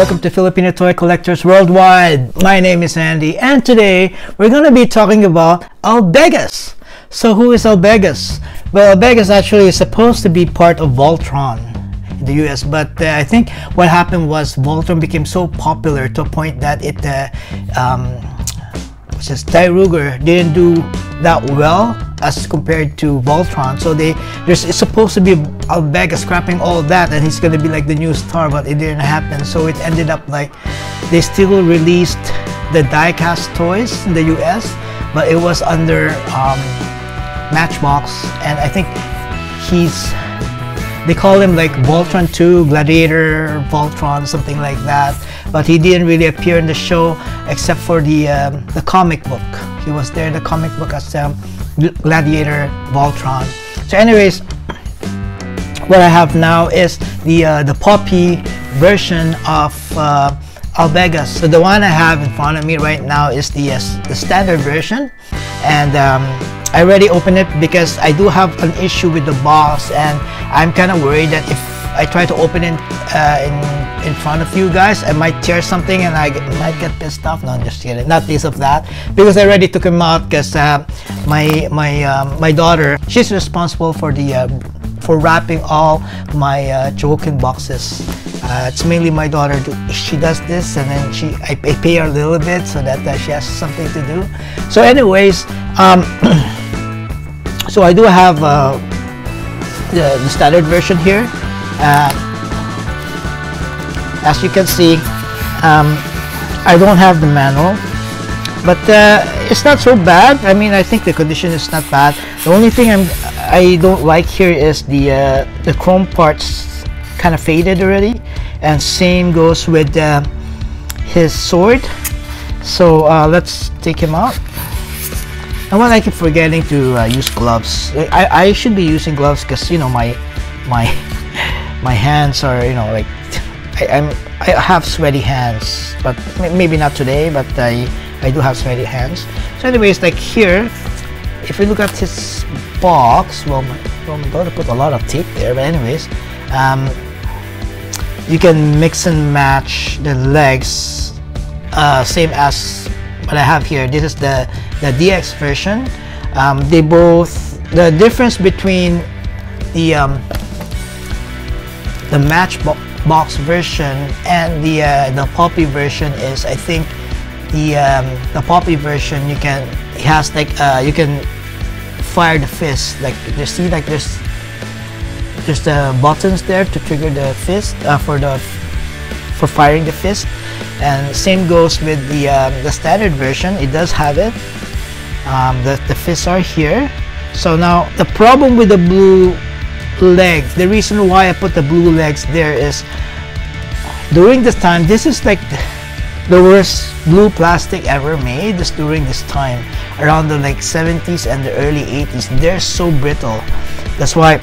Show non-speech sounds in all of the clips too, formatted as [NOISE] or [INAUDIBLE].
Welcome to Filipino Toy Collectors Worldwide. My name is Andy and today we're going to be talking about Albegas. So who is Albegas? Well, Albegas actually is supposed to be part of Voltron in the US but uh, I think what happened was Voltron became so popular to a point that it uh, um, since Dairugger didn't do that well as compared to Voltron. So they there's it's supposed to be Albega scrapping all that and he's gonna be like the new star, but it didn't happen. So it ended up like they still released the diecast toys in the US, but it was under um, Matchbox, and I think he's they call him like Voltron 2, Gladiator, Voltron, something like that. But he didn't really appear in the show except for the um, the comic book. He was there in the comic book as um, Gladiator, Voltron. So, anyways, what I have now is the uh, the Popy version of uh, Albegas. So the one I have in front of me right now is the uh, the standard version, and um, I already opened it because I do have an issue with the box and I'm kind of worried that if I try to open it uh, in in front of you guys, I might tear something and I might get pissed off. No, I'm just kidding. Not this of that because I already took him out because uh, my my um, my daughter she's responsible for the uh, for wrapping all my uh, Chogokin boxes. Uh, it's mainly my daughter. She does this, and then she I, I pay her a little bit so that uh, she has something to do. So, anyways, um, [CLEARS THROAT] so I do have uh, the, the, standard version here. Uh, as you can see, um, I don't have the manual, but uh, it's not so bad. I mean, I think the condition is not bad. The only thing I'm I don't like here is the uh, the chrome parts kind of faded already, and same goes with uh, his sword. So uh, let's take him out. And when I keep forgetting to uh, use gloves, I, I should be using gloves because you know my my [LAUGHS] my hands are you know like I, am I have sweaty hands, but maybe not today. But I I do have sweaty hands. So anyways, like here, if you look at his box, well, my, well, my daughter put a lot of tape there. But anyways, um, you can mix and match the legs, uh, same as what I have here. This is the the DX version. Um, they both the difference between the um, the Matchbox box version and the uh, the Popy version is I think the um, the Popy version you can it has like uh, you can fire the fist like you see like there's there's the buttons there to trigger the fist uh, for the for firing the fist and same goes with the um, the standard version. It does have it. Um, the, the fists are here. So now the problem with the blue legs the reason why I put the blue legs there is during this time this is like the worst blue plastic ever made just during this time. Around the like 70s and the early 80s they're so brittle. That's why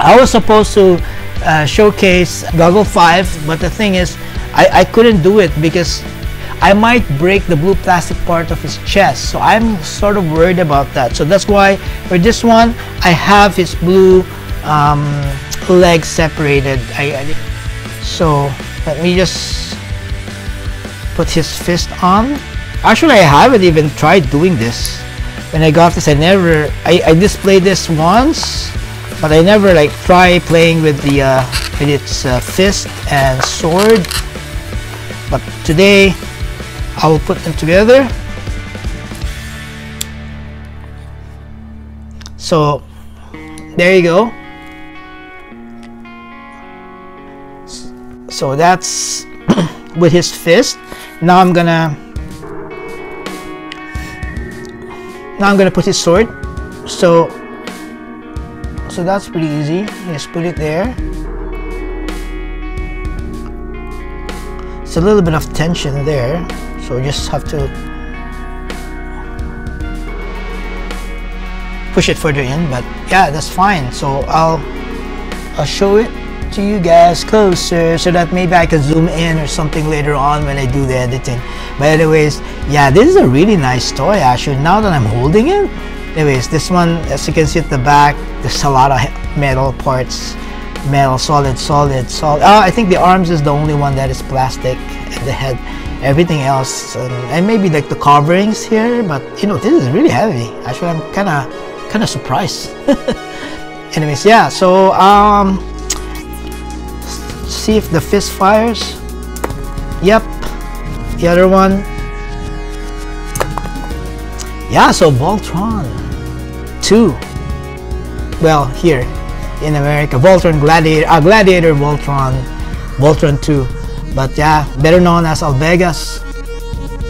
I was supposed to uh, showcase Goggle 5 but the thing is I, I couldn't do it because I might break the blue plastic part of his chest. So I'm sort of worried about that. So that's why for this one, I have his blue um, legs separated. I, I, so let me just put his fist on. Actually, I haven't even tried doing this. When I got this, I never, I, I displayed this once, but I never like try playing with the, uh, with its uh, fist and sword. But today, I will put them together. So there you go. So that's [CLEARS THROAT] with his fist. Now I'm gonna now I'm gonna put his sword. So so that's pretty easy. Just put it there it's a little bit of tension there so you just have to push it further in but yeah that's fine. So I'll I'll show it to you guys closer so that maybe I can zoom in or something later on when I do the editing. But anyways yeah this is a really nice toy actually now that I'm holding it. Anyways this one as you can see at the back there's a lot of metal parts metal solid solid solid. Oh I think the arms is the only one that is plastic and the head everything else um, and maybe like the coverings here but you know this is really heavy. Actually I'm kind of kind of surprised. [LAUGHS] Anyways yeah so um see if the fist fires. Yep the other one. Yeah so Voltron 2 well here in America. Voltron Gladiator uh, Gladiator Voltron Voltron 2 but yeah better known as Albegas.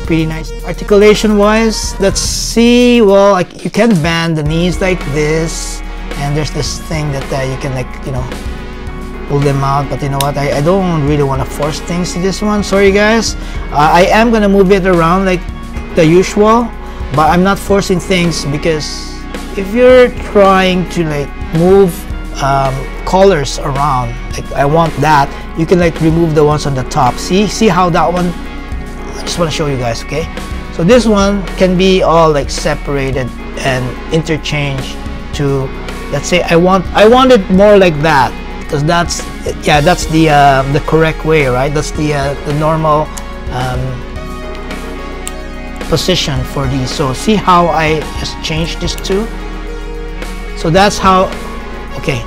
Pretty nice. Articulation wise let's see. Well like you can bend the knees like this and there's this thing that uh, you can like you know pull them out. But you know what? I, I don't really want to force things to this one. Sorry guys. Uh, I am gonna move it around like the usual but I'm not forcing things because if you're trying to like move um, colors around. Like I want that. You can like remove the ones on the top. See see how that one I just want to show you guys okay? So this one can be all like separated and interchanged to let's say I want I want it more like that because that's yeah that's the uh, the correct way right? That's the uh, the normal um, position for these. So see how I just changed this to so that's how okay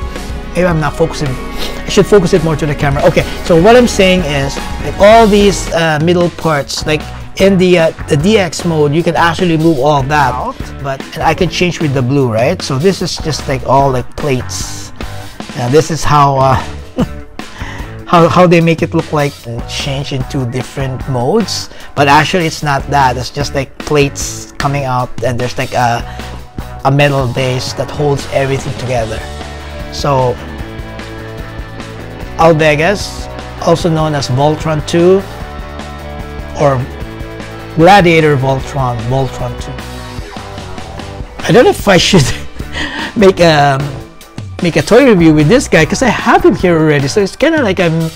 maybe I'm not focusing. I should focus it more to the camera. Okay so what I'm saying is like all these uh, middle parts like in the uh, the DX mode you can actually move all that out. but I can change with the blue right? So this is just like all like plates. Now this is how uh, [LAUGHS] how, how they make it look like change into different modes but actually it's not that. It's just like plates coming out and there's like a, a metal base that holds everything together so Albegas, also known as Voltron 2 or Gladiator Voltron, Voltron 2. I don't know if I [LAUGHS] should make a make a toy review with this guy because I have him here already. So it's kind of like I'm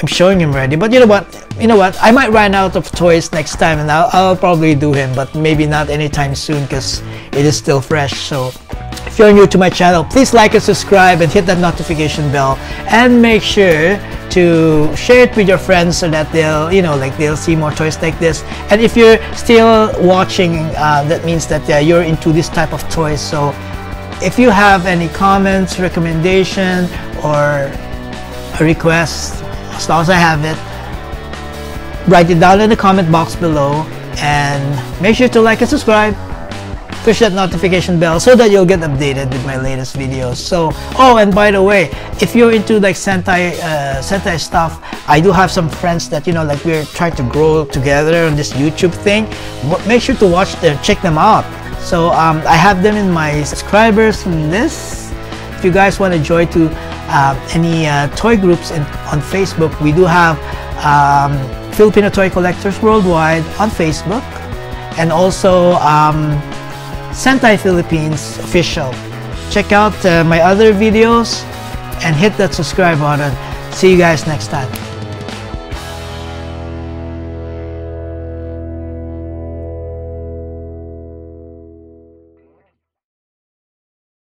I'm showing him already. But you know what? You know what? I might run out of toys next time and I'll, I'll probably do him, but maybe not anytime soon because it is still fresh. So if you're new to my channel, please like and subscribe and hit that notification bell and make sure to share it with your friends so that they'll, you know, like they'll see more toys like this. And if you're still watching, uh, that means that uh, you're into this type of toys. So if you have any comments, recommendation, or a request, as long as I have it, write it down in the comment box below and make sure to like and subscribe push that notification bell so that you'll get updated with my latest videos. So oh and by the way if you're into like sentai uh, sentai stuff i do have some friends that you know like we're trying to grow together on this youtube thing. Make sure to watch them check them out. So um, i have them in my subscribers list if you guys want to join to uh, any uh, toy groups in, on facebook we do have um, filipino toy collectors worldwide on facebook. And also um, Sentai Philippines official. Check out uh, my other videos and hit that subscribe button. See you guys next time.